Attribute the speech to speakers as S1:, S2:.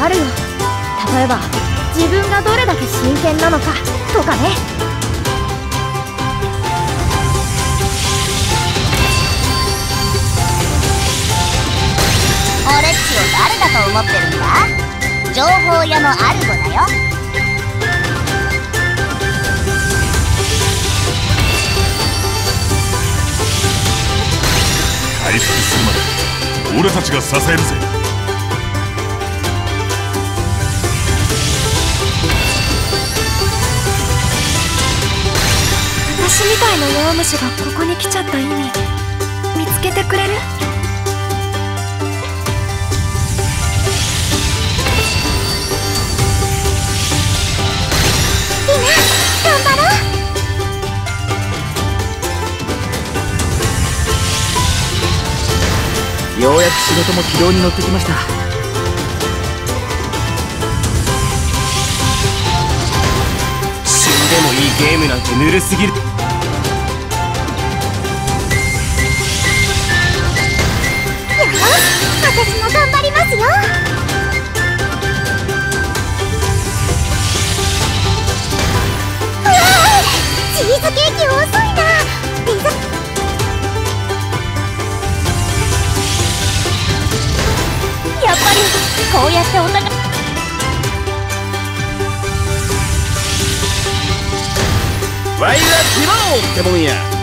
S1: あるよ。例えば自分がどれだけ真剣なのかとかね。
S2: 俺っちを誰だと思ってるんだ？情報屋のアルゴだよ。
S3: 回復するまで俺たちが支えるぜ
S1: 私みたいな弱虫がここに来ちゃった意味見つけてくれる？
S2: 頑張ろう。
S4: ようやく仕事も軌道に乗ってきました。
S5: 死んでもいいゲームなんてぬるすぎる
S2: こうやってお互い
S5: ワイは牙をってもんや。